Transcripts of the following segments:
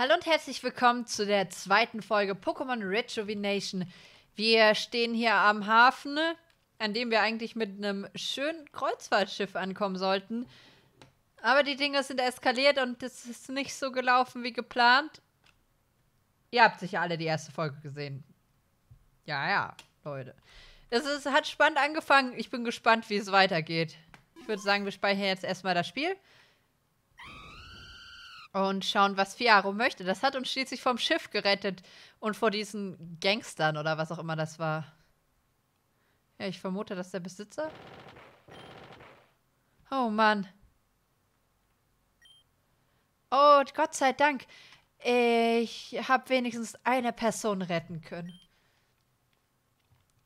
Hallo und herzlich willkommen zu der zweiten Folge Pokémon Rejuvenation. Wir stehen hier am Hafen, an dem wir eigentlich mit einem schönen Kreuzfahrtschiff ankommen sollten. Aber die Dinge sind eskaliert und es ist nicht so gelaufen wie geplant. Ihr habt sicher alle die erste Folge gesehen. Ja, ja, Leute. Es ist, hat spannend angefangen. Ich bin gespannt, wie es weitergeht. Ich würde sagen, wir speichern jetzt erstmal das Spiel. Und schauen, was Fiaro möchte. Das hat uns schließlich vom Schiff gerettet. Und vor diesen Gangstern oder was auch immer das war. Ja, ich vermute, dass der Besitzer. Oh Mann. Oh, Gott sei Dank. Ich habe wenigstens eine Person retten können.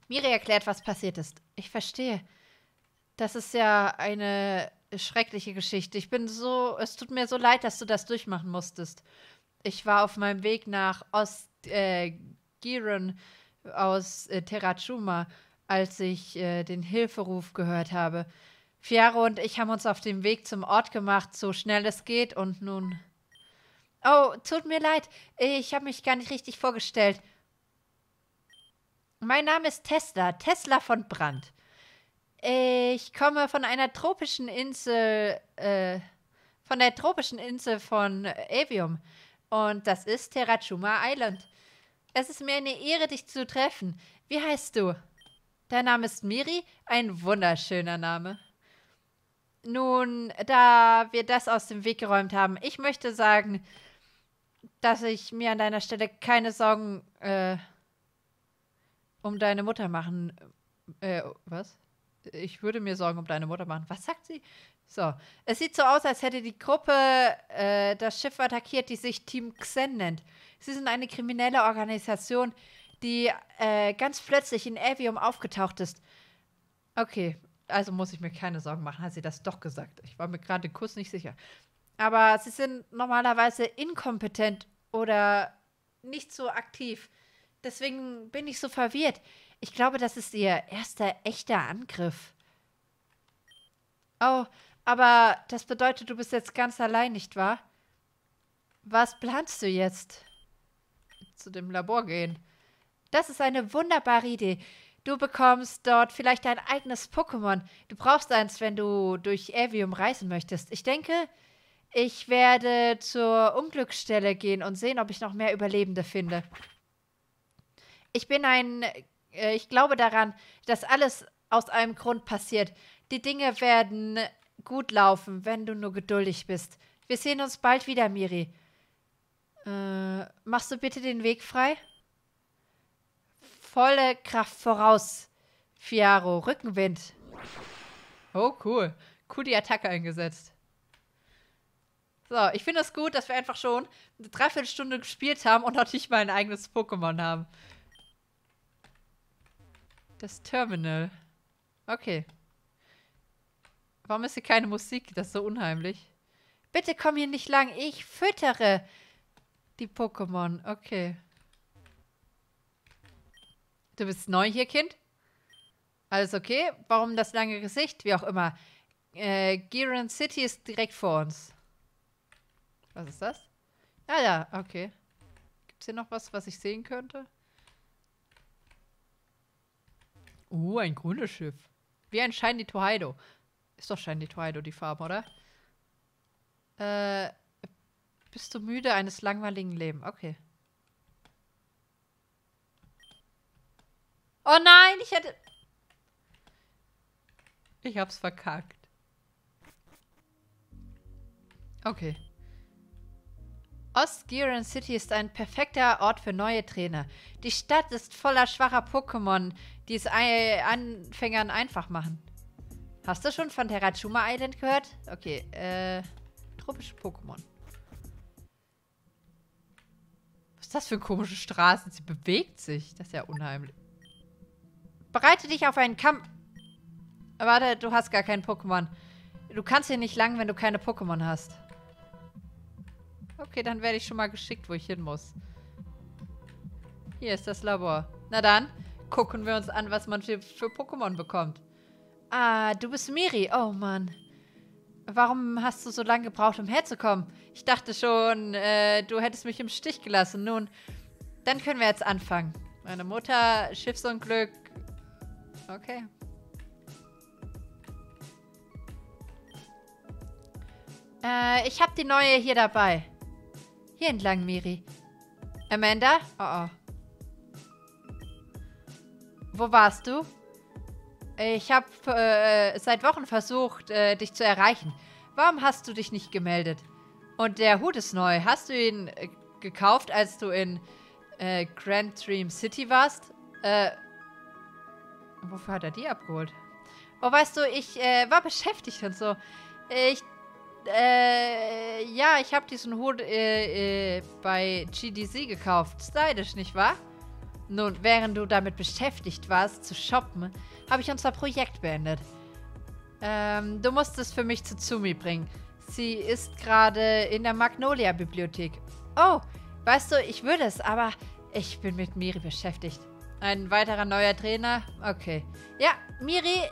Miri erklärt, was passiert ist. Ich verstehe. Das ist ja eine schreckliche Geschichte. Ich bin so, es tut mir so leid, dass du das durchmachen musstest. Ich war auf meinem Weg nach Ost äh, aus äh, Terrachuma, als ich äh, den Hilferuf gehört habe. Fiaro und ich haben uns auf den Weg zum Ort gemacht, so schnell es geht, und nun. Oh, tut mir leid, ich habe mich gar nicht richtig vorgestellt. Mein Name ist Tesla, Tesla von Brandt. Ich komme von einer tropischen Insel, äh, von der tropischen Insel von Avium. Und das ist Terrachuma Island. Es ist mir eine Ehre, dich zu treffen. Wie heißt du? Dein Name ist Miri, ein wunderschöner Name. Nun, da wir das aus dem Weg geräumt haben, ich möchte sagen, dass ich mir an deiner Stelle keine Sorgen äh, um deine Mutter machen. Äh, was? Ich würde mir Sorgen um deine Mutter machen. Was sagt sie? So. Es sieht so aus, als hätte die Gruppe äh, das Schiff attackiert, die sich Team Xen nennt. Sie sind eine kriminelle Organisation, die äh, ganz plötzlich in Avium aufgetaucht ist. Okay, also muss ich mir keine Sorgen machen, hat sie das doch gesagt. Ich war mir gerade kurz nicht sicher. Aber sie sind normalerweise inkompetent oder nicht so aktiv. Deswegen bin ich so verwirrt. Ich glaube, das ist ihr erster echter Angriff. Oh, aber das bedeutet, du bist jetzt ganz allein, nicht wahr? Was planst du jetzt? Zu dem Labor gehen. Das ist eine wunderbare Idee. Du bekommst dort vielleicht dein eigenes Pokémon. Du brauchst eins, wenn du durch Avium reisen möchtest. Ich denke, ich werde zur Unglücksstelle gehen und sehen, ob ich noch mehr Überlebende finde. Ich bin ein äh, ich glaube daran, dass alles aus einem Grund passiert. Die Dinge werden gut laufen, wenn du nur geduldig bist. Wir sehen uns bald wieder, Miri. Äh, machst du bitte den Weg frei? Volle Kraft voraus, Fiaro. Rückenwind. Oh, cool. Cool die Attacke eingesetzt. So, ich finde es das gut, dass wir einfach schon eine Dreiviertelstunde gespielt haben und noch nicht mal ein eigenes Pokémon haben. Das Terminal. Okay. Warum ist hier keine Musik? Das ist so unheimlich. Bitte komm hier nicht lang. Ich füttere die Pokémon. Okay. Du bist neu hier, Kind? Alles okay? Warum das lange Gesicht? Wie auch immer. Äh, Giron City ist direkt vor uns. Was ist das? Ja, ja, okay. Gibt es hier noch was, was ich sehen könnte? Uh, ein grünes Schiff. Wie ein Shiny Tohaido. Ist doch Shiny Tohaido die Farbe, oder? Äh, bist du müde eines langweiligen Lebens? Okay. Oh nein, ich hätte... Ich hab's verkackt. Okay. Ostgiron City ist ein perfekter Ort für neue Trainer. Die Stadt ist voller schwacher Pokémon, die es Anfängern einfach machen. Hast du schon von Terrachuma Island gehört? Okay, äh, tropische Pokémon. Was ist das für komische Straßen? Sie bewegt sich. Das ist ja unheimlich. Bereite dich auf einen Kampf. Warte, du hast gar kein Pokémon. Du kannst hier nicht lang, wenn du keine Pokémon hast. Okay, dann werde ich schon mal geschickt, wo ich hin muss. Hier ist das Labor. Na dann, gucken wir uns an, was man für, für Pokémon bekommt. Ah, du bist Miri. Oh, Mann. Warum hast du so lange gebraucht, um herzukommen? Ich dachte schon, äh, du hättest mich im Stich gelassen. Nun, dann können wir jetzt anfangen. Meine Mutter, Schiffsunglück. Okay. Äh, ich habe die neue hier dabei. Hier entlang, Miri. Amanda? Oh, oh. Wo warst du? Ich habe äh, seit Wochen versucht, äh, dich zu erreichen. Warum hast du dich nicht gemeldet? Und der Hut ist neu. Hast du ihn äh, gekauft, als du in äh, Grand Dream City warst? Äh, wofür hat er die abgeholt? Oh, weißt du, ich äh, war beschäftigt und so. Ich, äh, ja, ich habe diesen Hut äh, äh, bei GDC gekauft. Stylisch, nicht wahr? Nun, während du damit beschäftigt warst, zu shoppen, habe ich unser Projekt beendet. Ähm, du musst es für mich zu Tsumi bringen. Sie ist gerade in der Magnolia-Bibliothek. Oh, weißt du, ich würde es, aber ich bin mit Miri beschäftigt. Ein weiterer neuer Trainer? Okay. Ja, Miri,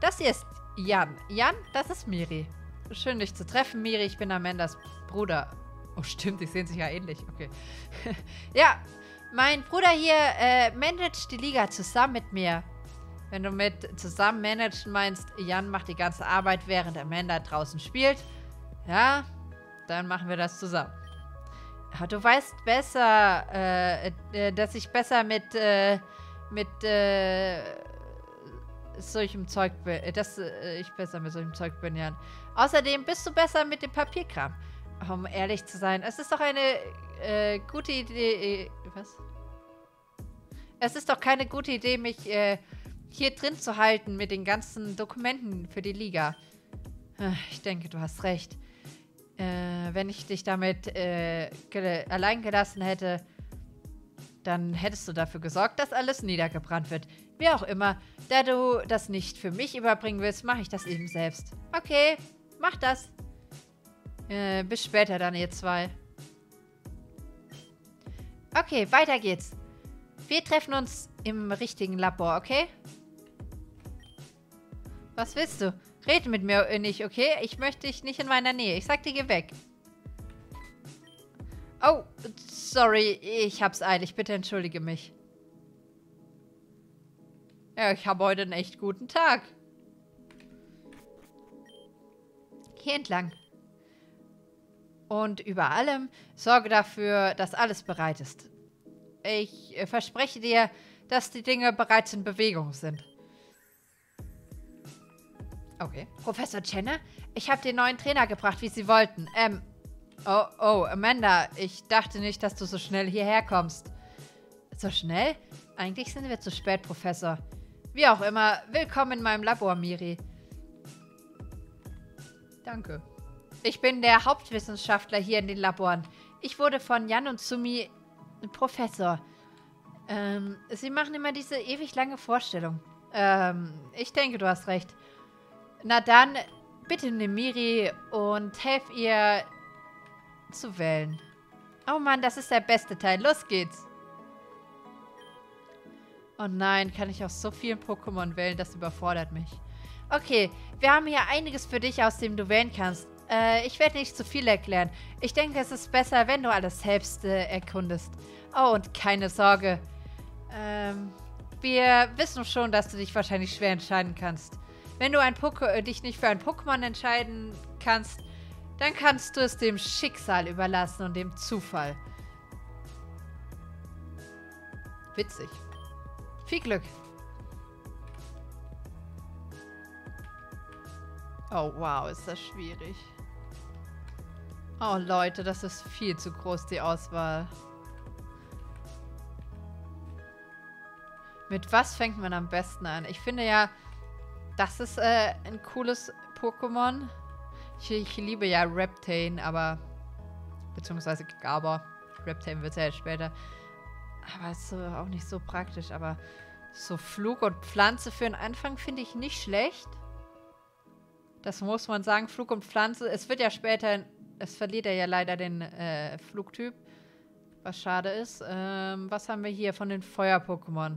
das hier ist Jan. Jan, das ist Miri. Schön, dich zu treffen, Miri. Ich bin Amandas Bruder. Oh, stimmt, die sehen sich ja ähnlich. Okay. ja, mein Bruder hier äh, managt die Liga zusammen mit mir. Wenn du mit zusammen managen meinst, Jan macht die ganze Arbeit, während Amanda draußen spielt, ja, dann machen wir das zusammen. Aber du weißt besser, äh, äh, dass ich besser mit, äh, mit, äh, solchem Zeug äh, dass äh, ich besser mit solchem Zeug bin, Jan. Außerdem bist du besser mit dem Papierkram. Um ehrlich zu sein, es ist doch eine äh, gute Idee. Äh, was? Es ist doch keine gute Idee, mich äh, hier drin zu halten mit den ganzen Dokumenten für die Liga. Ich denke, du hast recht. Äh, wenn ich dich damit äh, gel allein gelassen hätte, dann hättest du dafür gesorgt, dass alles niedergebrannt wird. Wie auch immer. Da du das nicht für mich überbringen willst, mache ich das eben selbst. Okay, mach das. Äh, bis später dann, ihr zwei. Okay, weiter geht's. Wir treffen uns im richtigen Labor, okay? Was willst du? Rede mit mir nicht, okay? Ich möchte dich nicht in meiner Nähe. Ich sag dir, geh weg. Oh, sorry. Ich hab's eilig. Bitte entschuldige mich. Ja, ich habe heute einen echt guten Tag. Hier entlang. Und über allem sorge dafür, dass alles bereit ist. Ich äh, verspreche dir, dass die Dinge bereits in Bewegung sind. Okay. Professor Chenner, ich habe den neuen Trainer gebracht, wie Sie wollten. Ähm, oh, oh, Amanda, ich dachte nicht, dass du so schnell hierher kommst. So schnell? Eigentlich sind wir zu spät, Professor. Wie auch immer, willkommen in meinem Labor, Miri. Danke. Ich bin der Hauptwissenschaftler hier in den Laboren. Ich wurde von Jan und Sumi Professor. Ähm, sie machen immer diese ewig lange Vorstellung. Ähm, ich denke, du hast recht. Na dann, bitte nimm Miri und helf ihr zu wählen. Oh Mann, das ist der beste Teil. Los geht's. Oh nein, kann ich aus so vielen Pokémon wählen? Das überfordert mich. Okay, wir haben hier einiges für dich, aus dem du wählen kannst. Äh, ich werde nicht zu viel erklären. Ich denke, es ist besser, wenn du alles selbst äh, erkundest. Oh, und keine Sorge. Ähm, wir wissen schon, dass du dich wahrscheinlich schwer entscheiden kannst. Wenn du äh, dich nicht für ein Pokémon entscheiden kannst, dann kannst du es dem Schicksal überlassen und dem Zufall. Witzig. Viel Glück. Oh, wow, ist das schwierig. Oh, Leute, das ist viel zu groß, die Auswahl. Mit was fängt man am besten an? Ich finde ja, das ist äh, ein cooles Pokémon. Ich, ich, liebe ja Reptane, aber... Beziehungsweise Gaber. Reptane wird es ja später. Aber ist so auch nicht so praktisch. Aber so Flug und Pflanze für den Anfang finde ich nicht schlecht. Das muss man sagen. Flug und Pflanze. Es wird ja später es verliert er ja leider den äh, Flugtyp. Was schade ist. Ähm, was haben wir hier von den Feuer-Pokémon?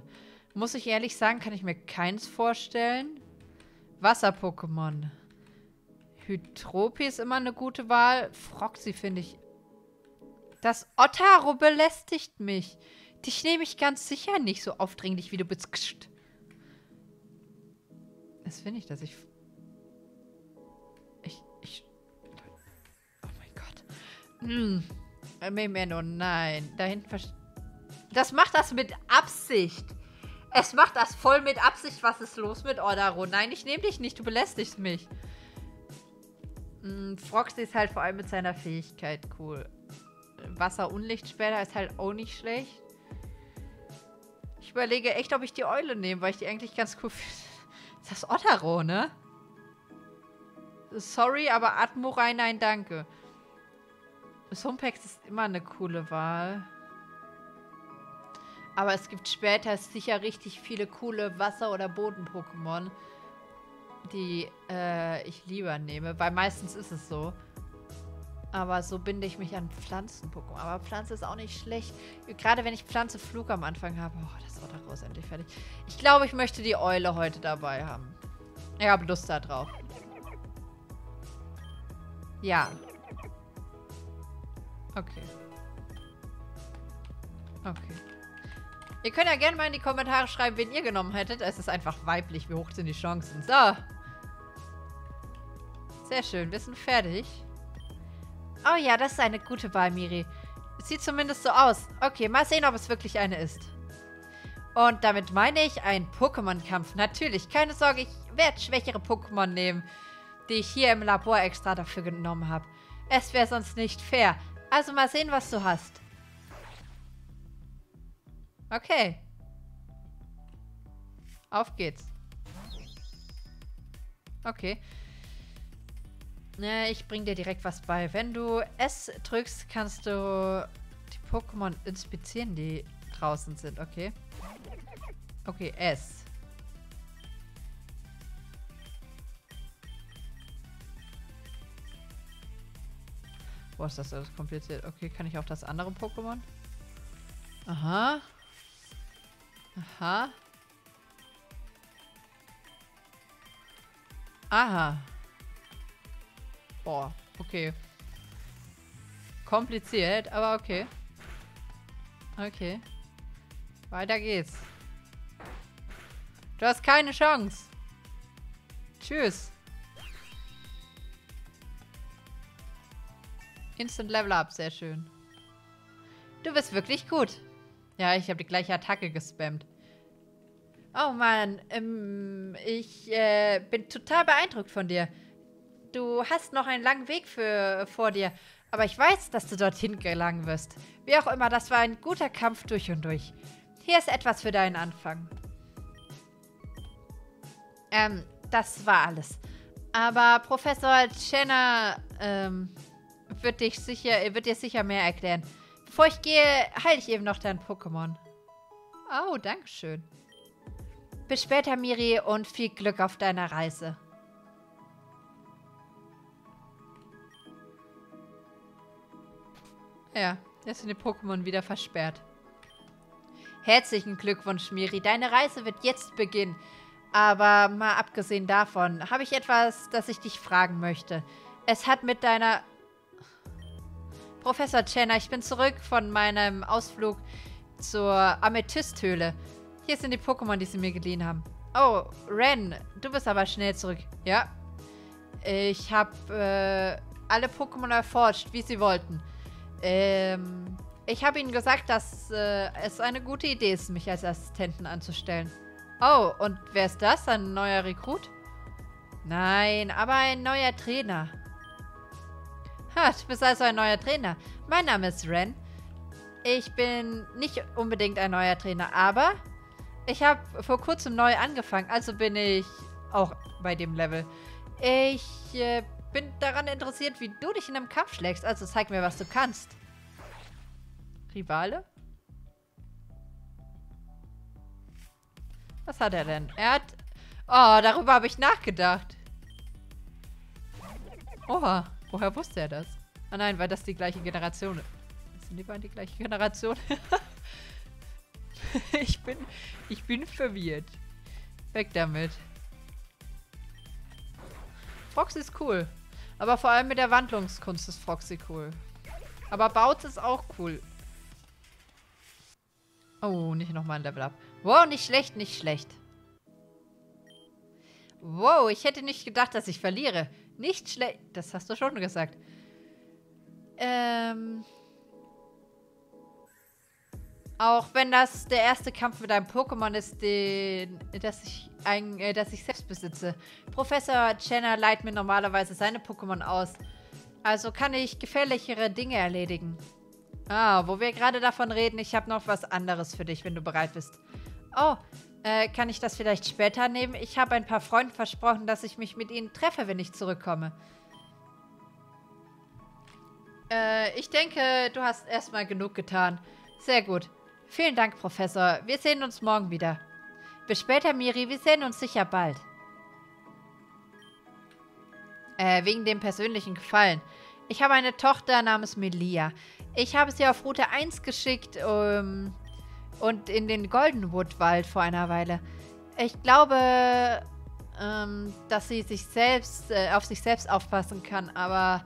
Muss ich ehrlich sagen, kann ich mir keins vorstellen. Wasser-Pokémon. Hydropi ist immer eine gute Wahl. Froxy finde ich... Das Ottaro belästigt mich. Dich nehme ich ganz sicher nicht so aufdringlich, wie du bist. Das finde ich, dass ich... Ich... Ich... Oh mein Gott. Hm. Memento, nein. Da hinten... Das macht das mit Absicht. Es macht das voll mit Absicht. Was ist los mit Ordaro? Nein, ich nehme dich nicht. Du belästigst mich. Hm, Froxy ist halt vor allem mit seiner Fähigkeit cool. Wasser und Licht ist halt auch nicht schlecht. Ich überlege echt, ob ich die Eule nehme, weil ich die eigentlich ganz cool finde. Das ist Ottaro, ne? Sorry, aber Atmurai, nein, danke. Sumpex ist immer eine coole Wahl. Aber es gibt später sicher richtig viele coole Wasser- oder Boden-Pokémon, die äh, ich lieber nehme. Weil meistens ist es so. Aber so binde ich mich an Pflanzen-Pokémon. Aber Pflanze ist auch nicht schlecht. Gerade wenn ich Pflanze Flug am Anfang habe. Oh, das war doch endlich fertig. Ich glaube, ich möchte die Eule heute dabei haben. Ich habe Lust da drauf. Ja. Okay. Okay. Ihr könnt ja gerne mal in die Kommentare schreiben, wen ihr genommen hättet. Es ist einfach weiblich. Wie hoch sind die Chancen? So. Sehr schön. Wir sind fertig. Oh ja, das ist eine gute Wahl, Miri. Sieht zumindest so aus. Okay, mal sehen, ob es wirklich eine ist. Und damit meine ich einen Pokémon-Kampf. Natürlich, keine Sorge, ich werde schwächere Pokémon nehmen, die ich hier im Labor extra dafür genommen habe. Es wäre sonst nicht fair. Also mal sehen, was du hast. Okay. Auf geht's. Okay. Ne, ich bring dir direkt was bei. Wenn du S drückst, kannst du die Pokémon inspizieren, die draußen sind. Okay. Okay, S. Boah, ist das alles kompliziert. Okay, kann ich auch das andere Pokémon? Aha. Aha. Aha. Boah, okay. Kompliziert, aber okay. Okay. Weiter geht's. Du hast keine Chance. Tschüss. Instant Level Up, sehr schön. Du bist wirklich gut. Ja, ich habe die gleiche Attacke gespammt. Oh Mann, ähm, ich äh, bin total beeindruckt von dir. Du hast noch einen langen Weg für, vor dir. Aber ich weiß, dass du dorthin gelangen wirst. Wie auch immer, das war ein guter Kampf durch und durch. Hier ist etwas für deinen Anfang. Ähm, das war alles. Aber Professor Chenna, ähm, wird, dich sicher, wird dir sicher mehr erklären. Bevor ich gehe, heile ich eben noch dein Pokémon. Oh, dankeschön. Bis später, Miri, und viel Glück auf deiner Reise. Ja, jetzt sind die Pokémon wieder versperrt. Herzlichen Glückwunsch, Miri. Deine Reise wird jetzt beginnen. Aber mal abgesehen davon, habe ich etwas, das ich dich fragen möchte. Es hat mit deiner... Professor Chenna, ich bin zurück von meinem Ausflug zur Amethysthöhle. Hier sind die Pokémon, die sie mir geliehen haben. Oh, Ren, du bist aber schnell zurück. Ja. Ich habe äh, alle Pokémon erforscht, wie sie wollten. Ähm, ich habe ihnen gesagt, dass äh, es eine gute Idee ist, mich als Assistenten anzustellen. Oh, und wer ist das? Ein neuer Rekrut? Nein, aber ein neuer Trainer. Ha, du bist also ein neuer Trainer. Mein Name ist Ren. Ich bin nicht unbedingt ein neuer Trainer, aber ich habe vor kurzem neu angefangen, also bin ich auch bei dem Level. Ich äh, bin daran interessiert, wie du dich in einem Kampf schlägst. Also zeig mir, was du kannst. Rivale? Was hat er denn? Er hat... Oh, darüber habe ich nachgedacht. Oha, woher wusste er das? Ah nein, weil das die gleiche Generation ist. Sind die beiden die gleiche Generation? ich bin... Ich bin verwirrt. Weg damit. Fox ist cool. Aber vor allem mit der Wandlungskunst ist Foxy cool. Aber Bautz ist auch cool. Oh, nicht nochmal ein Level Up. Wow, nicht schlecht, nicht schlecht. Wow, ich hätte nicht gedacht, dass ich verliere. Nicht schlecht. Das hast du schon gesagt. Ähm. Auch wenn das der erste Kampf mit einem Pokémon ist, den, das ich, ein, äh, das ich selbst besitze. Professor Chenna leiht mir normalerweise seine Pokémon aus. Also kann ich gefährlichere Dinge erledigen. Ah, wo wir gerade davon reden, ich habe noch was anderes für dich, wenn du bereit bist. Oh, äh, kann ich das vielleicht später nehmen? Ich habe ein paar Freunden versprochen, dass ich mich mit ihnen treffe, wenn ich zurückkomme. Äh, ich denke, du hast erstmal genug getan. Sehr gut. Vielen Dank, Professor. Wir sehen uns morgen wieder. Bis später, Miri. Wir sehen uns sicher bald. Äh, wegen dem persönlichen Gefallen. Ich habe eine Tochter namens Melia. Ich habe sie auf Route 1 geschickt, ähm, und in den Goldenwood-Wald vor einer Weile. Ich glaube, ähm, dass sie sich selbst, äh, auf sich selbst aufpassen kann, aber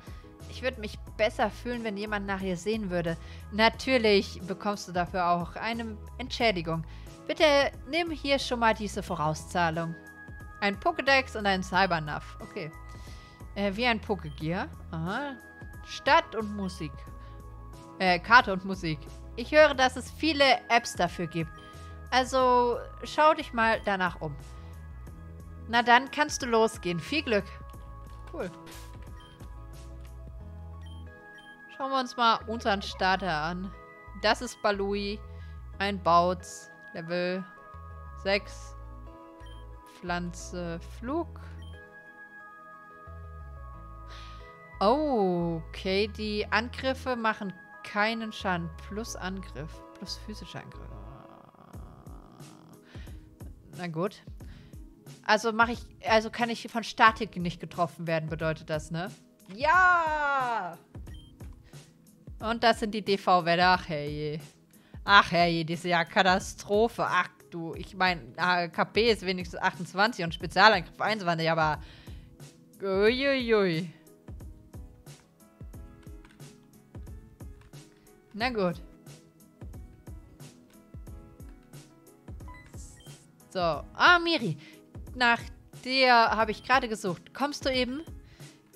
ich würde mich besser fühlen, wenn jemand nach ihr sehen würde. Natürlich bekommst du dafür auch eine Entschädigung. Bitte nimm hier schon mal diese Vorauszahlung. Ein Pokédex und ein Cybernuff. Okay. Äh, wie ein Pokégear. Aha. Stadt und Musik. Äh, Karte und Musik. Ich höre, dass es viele Apps dafür gibt. Also schau dich mal danach um. Na dann kannst du losgehen. Viel Glück. Cool. Schauen wir uns mal unseren Starter an. Das ist Balui. Ein Bautz. Level 6. Pflanze. Flug. Okay. Die Angriffe machen keinen Schaden. Plus Angriff. Plus physischer Angriff. Na gut. Also mache ich. Also kann ich von Statik nicht getroffen werden, bedeutet das, ne? Ja! Und das sind die DV-Werte. Ach herrje. Ach herrje, diese ja Katastrophe. Ach du, ich meine, KP ist wenigstens 28 und Spezialangriff 21, aber. Uiuiui. Na gut. So. Ah, Miri. Nach dir habe ich gerade gesucht. Kommst du eben?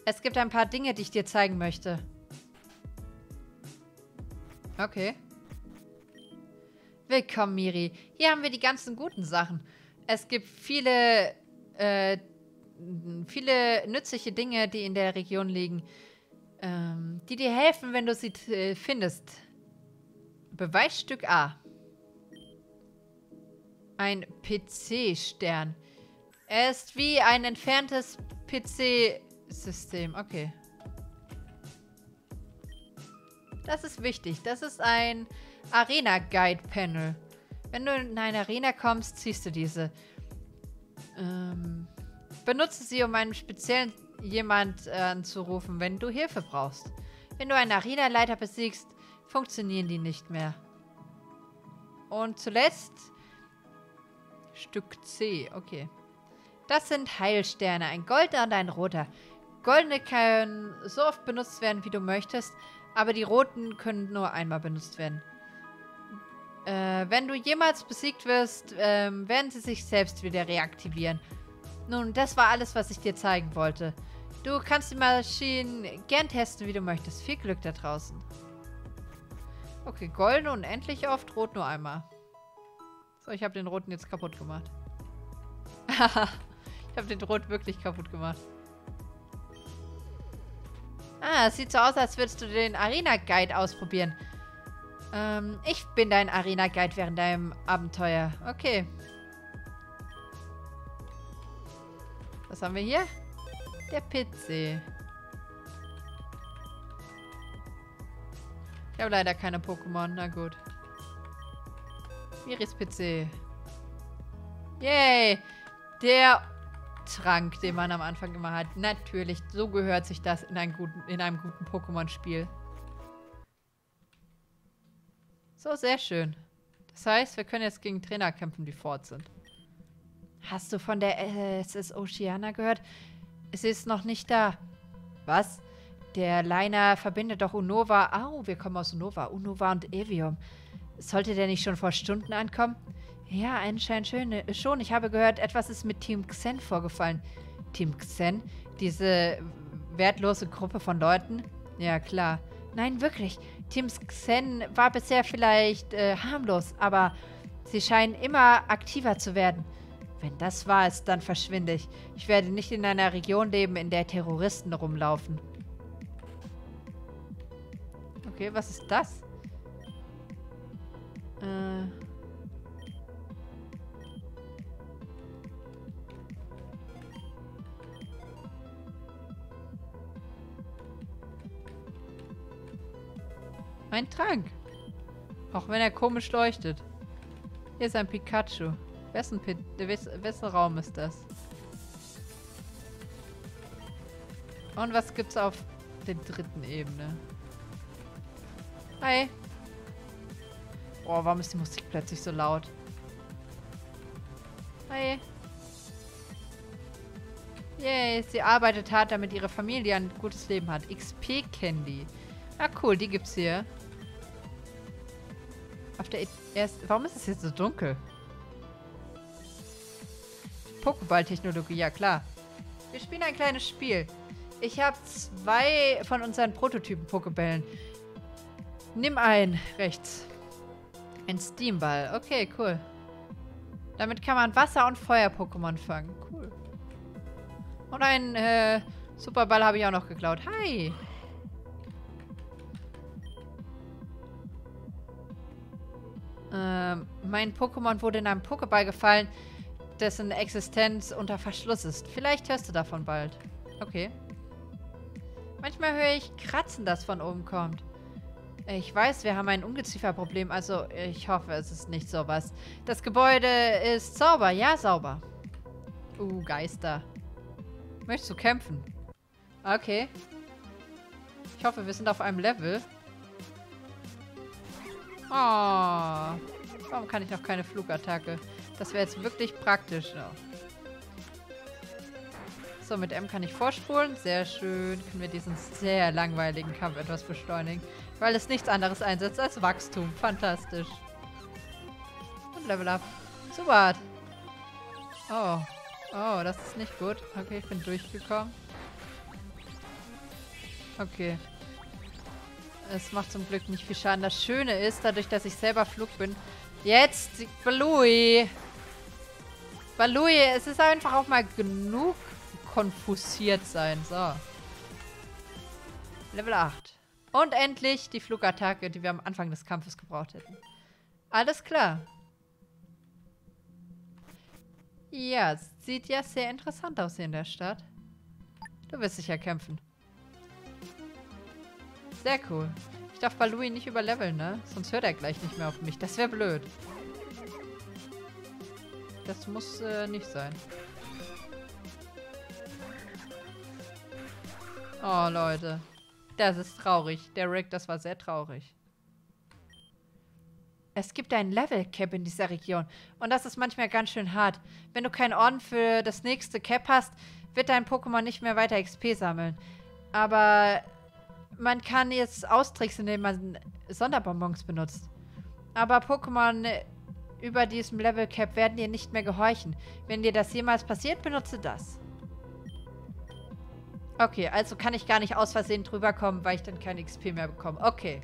Es gibt ein paar Dinge, die ich dir zeigen möchte. Okay. Willkommen, Miri. Hier haben wir die ganzen guten Sachen. Es gibt viele, äh, viele nützliche Dinge, die in der Region liegen, ähm, die dir helfen, wenn du sie äh, findest. Beweisstück A. Ein PC-Stern. Er ist wie ein entferntes PC-System. Okay. Das ist wichtig. Das ist ein Arena-Guide-Panel. Wenn du in eine Arena kommst, ziehst du diese. Ähm, benutze sie, um einen speziellen jemand äh, anzurufen, wenn du Hilfe brauchst. Wenn du einen Arena-Leiter besiegst, funktionieren die nicht mehr. Und zuletzt Stück C, okay. Das sind Heilsterne, ein goldener und ein roter. Goldene können so oft benutzt werden, wie du möchtest, aber die roten können nur einmal benutzt werden. Äh, wenn du jemals besiegt wirst, äh, werden sie sich selbst wieder reaktivieren. Nun, das war alles, was ich dir zeigen wollte. Du kannst die Maschinen gern testen, wie du möchtest. Viel Glück da draußen. Okay, golden unendlich oft, rot nur einmal. So, ich habe den roten jetzt kaputt gemacht. ich habe den rot wirklich kaputt gemacht. Ah, es sieht so aus, als würdest du den Arena-Guide ausprobieren. Ähm, ich bin dein Arena-Guide während deinem Abenteuer. Okay. Was haben wir hier? Der PC. Ich habe leider keine Pokémon. Na gut. Miris PC. Yay! Der Trank, den man am Anfang immer hat. Natürlich, so gehört sich das in, einen guten, einem guten Pokémon-Spiel. So, sehr schön. Das heißt, wir können jetzt gegen Trainer kämpfen, die fort sind. Hast du von der SS Oceana gehört? Es ist noch nicht da. Was? Der Liner verbindet doch Unova. Au, wir kommen aus Unova. Unova und Evium. Sollte der nicht schon vor Stunden ankommen? Ja, anscheinend schön, äh, schon. Ich habe gehört, etwas ist mit Team Xen vorgefallen. Team Xen? Diese wertlose Gruppe von Leuten? Ja, klar. Nein, wirklich. Team Xen war bisher vielleicht äh, harmlos, aber sie scheinen immer aktiver zu werden. Wenn das wahr ist, dann verschwinde ich. Ich werde nicht in einer Region leben, in der Terroristen rumlaufen. Okay, was ist das? Äh... Ein Trank. Auch wenn er komisch leuchtet. Hier ist ein Pikachu. Wessen, Pi wessen Raum ist das? Und was gibt's auf der dritten Ebene? Hi. Boah, warum ist die Musik plötzlich so laut? Hi. Yay, sie arbeitet hart, damit ihre Familie ein gutes Leben hat. XP Candy. Ah, cool, die gibt's hier. Der ersten... Warum ist es jetzt so dunkel? Pokéball-Technologie, ja klar. Wir spielen ein kleines Spiel. Ich habe zwei von unseren Prototypen-Pokébällen. Nimm ein, rechts. Ein Steamball. Okay, cool. Damit kann man Wasser- und Feuer-Pokémon fangen. Cool. Und ein äh, Superball habe ich auch noch geklaut. Hi! Ähm, mein Pokémon wurde in einem Pokéball gefallen, dessen Existenz unter Verschluss ist. Vielleicht hörst du davon bald. Okay. Manchmal höre ich Kratzen, das von oben kommt. Ich weiß, wir haben ein Ungezieferproblem, also ich hoffe, es ist nicht sowas. Das Gebäude ist sauber, ja, sauber. Uh, Geister. Möchtest du kämpfen? Okay. Ich hoffe, wir sind auf einem Level. Oh. Warum kann ich noch keine Flugattacke? Das wäre jetzt wirklich praktisch. Ja. So, mit M kann ich vorspulen. Sehr schön. Können wir diesen sehr langweiligen Kampf etwas beschleunigen. Weil es nichts anderes einsetzt als Wachstum. Fantastisch. Und Level Up. Super. Oh. Oh, das ist nicht gut. Okay, ich bin durchgekommen. Okay. Es macht zum Glück nicht viel Schaden. Das Schöne ist, dadurch, dass ich selber Flug bin. Jetzt, Balui. Balui, es ist einfach auch mal genug konfusiert sein. So. Level 8. Und endlich die Flugattacke, die wir am Anfang des Kampfes gebraucht hätten. Alles klar. Ja, sieht ja sehr interessant aus hier in der Stadt. Du wirst sicher kämpfen. Sehr cool. Ich darf Balui nicht überleveln, ne? Sonst hört er gleich nicht mehr auf mich. Das wäre blöd. Das muss äh, nicht sein. Oh, Leute. Das ist traurig. Der Rick, das war sehr traurig. Es gibt ein Level-Cap in dieser Region. Und das ist manchmal ganz schön hart. Wenn du keinen Orden für das nächste Cap hast, wird dein Pokémon nicht mehr weiter XP sammeln. Aber man kann jetzt austricksen, indem man Sonderbonbons benutzt. Aber Pokémon über diesem Level Cap werden dir nicht mehr gehorchen. Wenn dir das jemals passiert, benutze das. Okay, also kann ich gar nicht aus Versehen drüber kommen, weil ich dann kein XP mehr bekomme. Okay.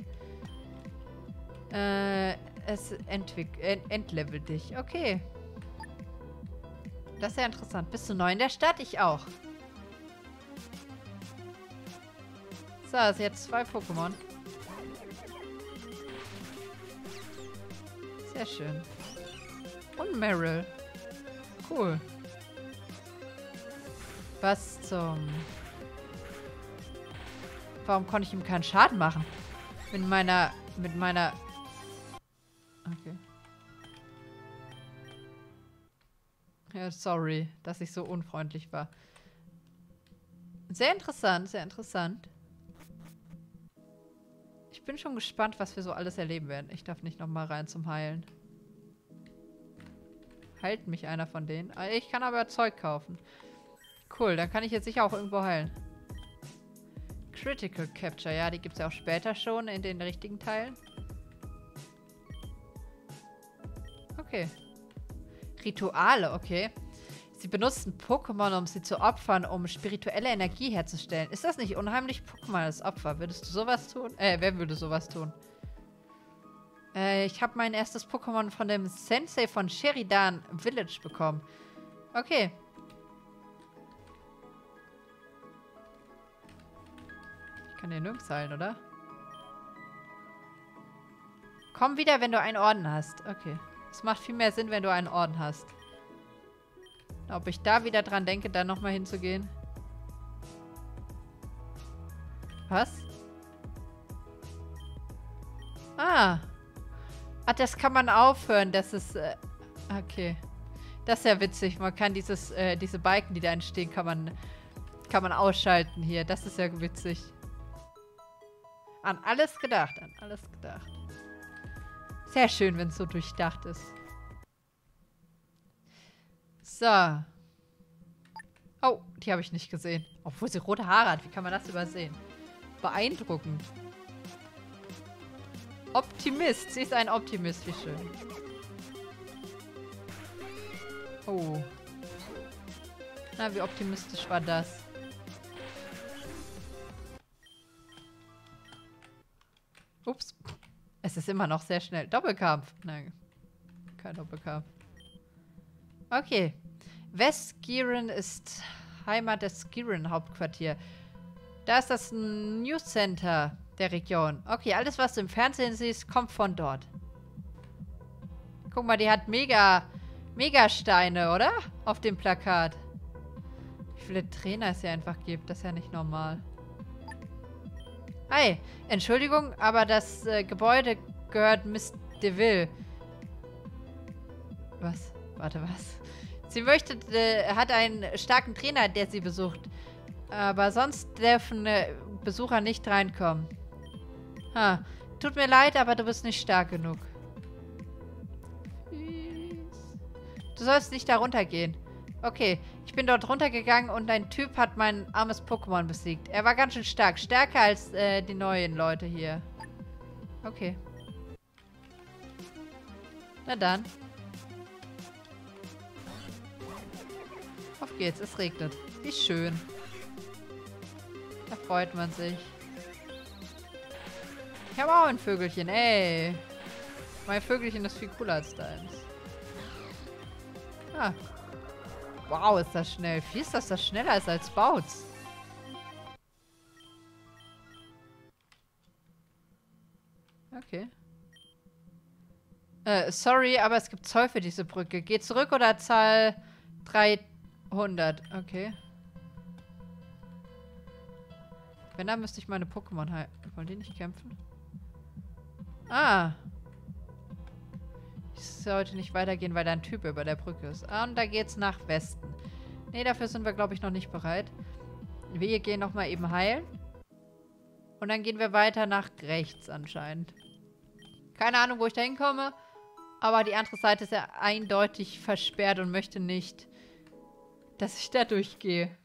Äh, es entwick ent entlevelt dich. Okay. Das ist ja interessant. Bist du neu in der Stadt? Ich auch. So, also jetzt zwei Pokémon. Sehr schön. Und Meryl. Cool. Was zum... Warum konnte ich ihm keinen Schaden machen? Mit meiner... Mit meiner... Okay. Ja, sorry, dass ich so unfreundlich war. Sehr interessant, sehr interessant. Ich bin schon gespannt, was wir so alles erleben werden. Ich darf nicht nochmal rein zum Heilen. Heilt mich einer von denen? Ich kann aber Zeug kaufen. Cool, dann kann ich jetzt sicher auch irgendwo heilen. Critical Capture, ja, die gibt es ja auch später schon in den richtigen Teilen. Okay. Rituale, okay. Sie benutzen Pokémon, um sie zu opfern, um spirituelle Energie herzustellen. Ist das nicht unheimlich? Pokémon als Opfer. Würdest du sowas tun? Äh, wer würde sowas tun? Äh, ich habe mein erstes Pokémon von dem Sensei von Sheridan Village bekommen. Okay. Ich kann hier nirgends heilen, oder? Komm wieder, wenn du einen Orden hast. Okay. Es macht viel mehr Sinn, wenn du einen Orden hast. Ob ich da wieder dran denke, da nochmal hinzugehen. Was? Ah. Ach, das kann man aufhören. Das ist... Äh, okay. Das ist ja witzig. Man kann dieses, äh, diese Balken, die da entstehen, kann man, kann man ausschalten hier. Das ist ja witzig. An alles gedacht. An alles gedacht. Sehr schön, wenn es so durchdacht ist. So. Oh, die habe ich nicht gesehen. Obwohl sie rote Haare hat. Wie kann man das übersehen? Beeindruckend. Optimist. Sie ist ein Optimist. Wie schön. Oh. Na, wie optimistisch war das? Ups. Es ist immer noch sehr schnell. Doppelkampf. Nein. Kein Doppelkampf. Okay. Westgiren ist Heimat des Giren-Hauptquartier. Da ist das News Center der Region. Okay, alles, was du im Fernsehen siehst, kommt von dort. Guck mal, die hat mega, mega Steine, oder? Auf dem Plakat. Wie viele Trainer es hier einfach gibt, das ist ja nicht normal. Hi, Entschuldigung, aber das äh, Gebäude gehört Miss DeVille. Was? Warte, was? Sie möchte, äh, hat einen starken Trainer, der sie besucht. Aber sonst dürfen äh, Besucher nicht reinkommen. Ha. Tut mir leid, aber du bist nicht stark genug. Du sollst nicht da runtergehen. Okay, ich bin dort runtergegangen und ein Typ hat mein armes Pokémon besiegt. Er war ganz schön stark. Stärker als äh, die neuen Leute hier. Okay. Na dann. Geht's, es regnet. Wie schön. Da freut man sich. Ich habe auch ein Vögelchen, ey. Mein Vögelchen ist viel cooler als deins. Ah. Wow, ist das schnell. Wie ist das, das schneller ist als Bouts? Okay. Äh, sorry, aber es gibt Zoll für diese Brücke. Geh zurück oder zahl 300. Okay. Wenn, dann müsste ich meine Pokémon halten. Wollen die nicht kämpfen? Ah. Ich sollte nicht weitergehen, weil da ein Typ über der Brücke ist. Ah, und da geht's nach Westen. Nee, dafür sind wir, glaube ich, noch nicht bereit. Wir gehen nochmal eben heilen. Und dann gehen wir weiter nach rechts anscheinend. Keine Ahnung, wo ich da hinkomme. Aber die andere Seite ist ja eindeutig versperrt und möchte nicht, dass ich da durchgehe.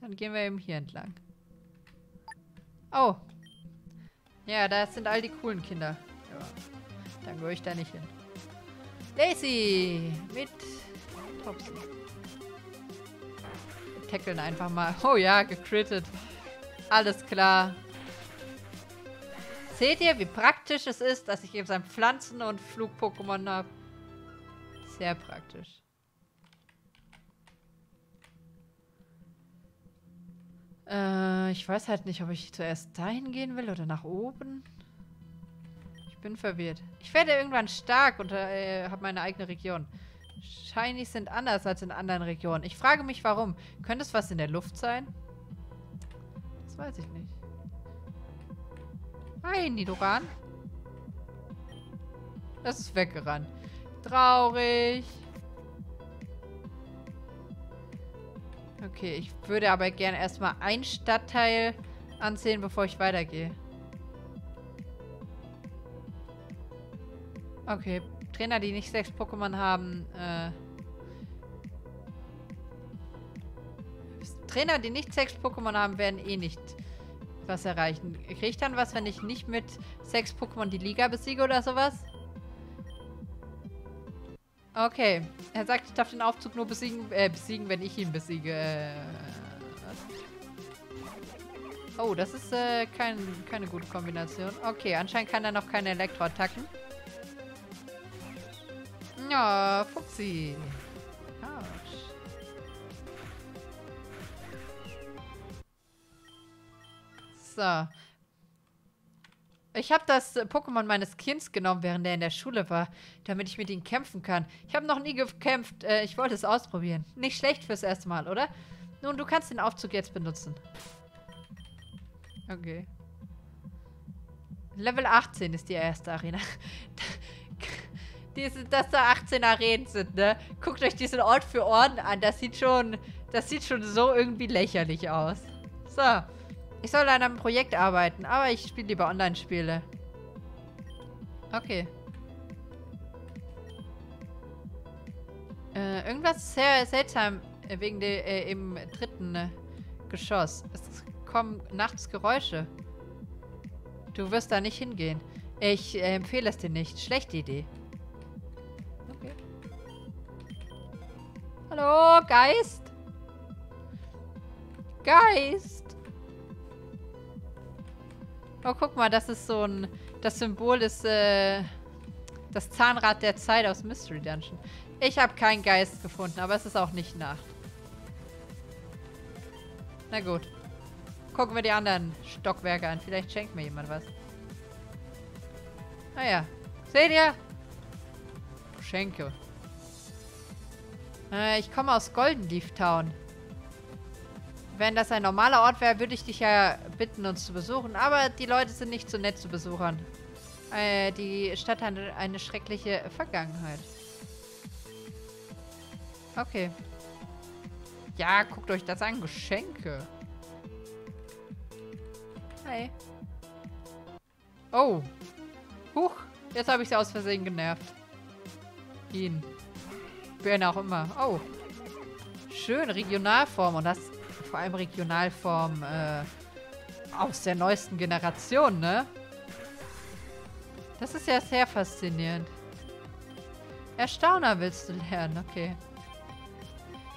Dann gehen wir eben hier entlang. Oh. Ja, da sind all die coolen Kinder. Ja. Dann gehöre ich da nicht hin. Daisy mit Topsy. Wir tackeln einfach mal. Oh ja, gecrittet. Alles klar. Seht ihr, wie praktisch es ist, dass ich eben ein Pflanzen- und Flug-Pokémon habe? Sehr praktisch. Äh, ich weiß halt nicht, ob ich zuerst dahin gehen will oder nach oben. Ich bin verwirrt. Ich werde irgendwann stark und äh, habe meine eigene Region. Shinies sind anders als in anderen Regionen. Ich frage mich, warum. Könnte es was in der Luft sein? Das weiß ich nicht. Hi, Nidoran. Das ist weggerannt. Traurig. Okay, ich würde aber gerne erstmal ein Stadtteil ansehen, bevor ich weitergehe. Okay, Trainer, die nicht sechs Pokémon haben, äh... Trainer, die nicht Sex-Pokémon haben, werden eh nicht was erreichen. Kriege ich dann was, wenn ich nicht mit Sex-Pokémon die Liga besiege oder sowas? Okay. Er sagt, ich darf den Aufzug nur besiegen, äh, besiegen wenn ich ihn besiege. Äh, oh, das ist äh, kein, keine gute Kombination. Okay, anscheinend kann er noch keine Elektroattacken. Ja, Fuchsi. So. Ich habe das Pokémon meines Kindes genommen, während er in der Schule war, damit ich mit ihm kämpfen kann. Ich habe noch nie gekämpft. Äh, ich wollte es ausprobieren. Nicht schlecht fürs erste Mal, oder? Nun, du kannst den Aufzug jetzt benutzen. Okay. Level 18 ist die erste Arena. Diese, dass da 18 Arenen sind, ne? Guckt euch diesen Ort für Orden an. Das sieht schon, das sieht schon so irgendwie lächerlich aus. So. Ich soll an einem Projekt arbeiten, aber ich spiele lieber Online-Spiele. Okay. Äh, irgendwas sehr seltsam wegen der äh, im dritten äh, Geschoss. Es kommen nachts Geräusche. Du wirst da nicht hingehen. Ich äh, empfehle es dir nicht. Schlechte Idee. Okay. Hallo, Geist? Geist? Oh, guck mal, das ist so ein... Das Symbol ist, äh... Das Zahnrad der Zeit aus Mystery Dungeon. Ich habe keinen Geist gefunden, aber es ist auch nicht Nacht. Na gut. Gucken wir die anderen Stockwerke an. Vielleicht schenkt mir jemand was. Naja. Ah Seht ihr? Geschenke. Äh, ich komme aus Golden Leaf Town. Wenn das ein normaler Ort wäre, würde ich dich ja bitten, uns zu besuchen. Aber die Leute sind nicht so nett zu Besuchern. Äh, die Stadt hat eine schreckliche Vergangenheit. Okay. Ja, guckt euch das an. Geschenke. Hi. Oh. Huch. Jetzt habe ich sie aus Versehen genervt. Ihn. Wen auch immer. Oh. Schön, Regionalform. Und das vor allem Regionalform äh, aus der neuesten Generation, ne? Das ist ja sehr faszinierend. Erstauner willst du lernen, okay.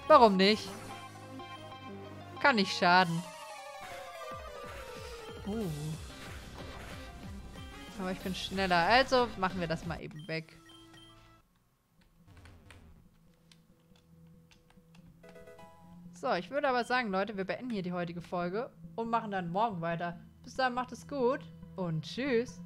Warum nicht? Kann nicht schaden. Uh. Aber ich bin schneller. Also machen wir das mal eben weg. So, ich würde aber sagen, Leute, wir beenden hier die heutige Folge und machen dann morgen weiter. Bis dann, macht es gut und tschüss.